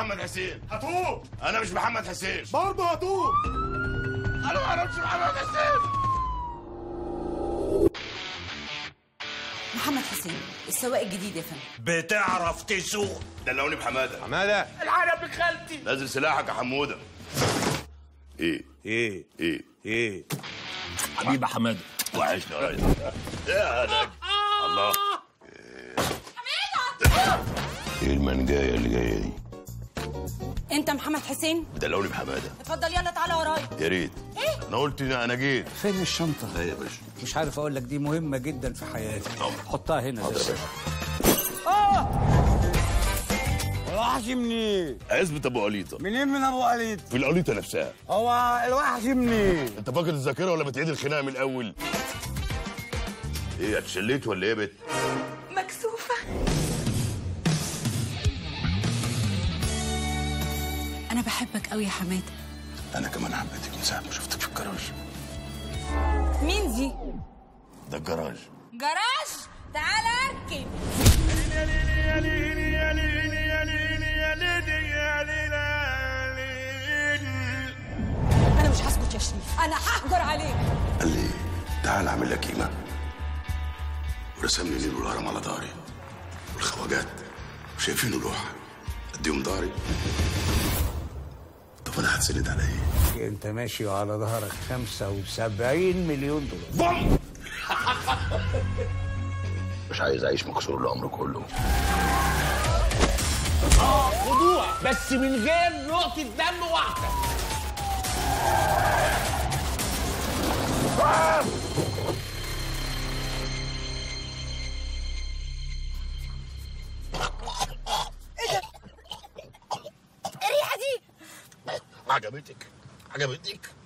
محمد حسين. هتوب أنا مش محمد حسين. برضه هتوب أنا ما أعرفش محمد حسين. محمد حسين السواق الجديد يا فندم. بتعرف تسوق؟ دلوني بحماده. حماده العرب خالتي. نزل سلاحك يا حمودة. إيه؟ إيه؟ إيه؟ إيه؟ حبيبي حماده. وحشنا يا ريس. يا هناك الله. إيه المنجاية اللي جاية دي؟ انت محمد حسين؟ دلوني بحماده. اتفضل يلا تعالى ورايا. يا ريت. إيه؟ أنا قلت أنا جيت. فين الشنطة؟ لا يا باشا. مش عارف أقول لك دي مهمة جدا في حياتي. طبعا. حطها هنا حاضر يا بس باشا الوحش منين؟ عزبة أبو قليطة. منين من أبو قليد؟ في القليطة نفسها. هو الوحش منين؟ أنت فاكر الذاكرة ولا بتعيد الخناقة من الأول؟ إيه اتشليت ولا إيه يا بت؟ أنا بحبك قوي يا حماده أنا كمان حبيتك من ساعه ما شفتك في الجراج. مين دي؟ ده الجراج. جراج؟ تعالى أركب. أنا مش هسكت يا شريف أنا ههجر عليك. قال لي تعال أعمل لك قيمة. ورسمني نيل والهرم على ظهري والخواجات شايفينه لوحة. أديهم ظهري أنا هتسند على إيه؟ انت ماشي وعلى ظهرك 75 مليون دولار. بوم مش عايز أعيش مكسور العمر كله. خضوع بس من غير نقطة دم واحدة. agamétique. Agamétique.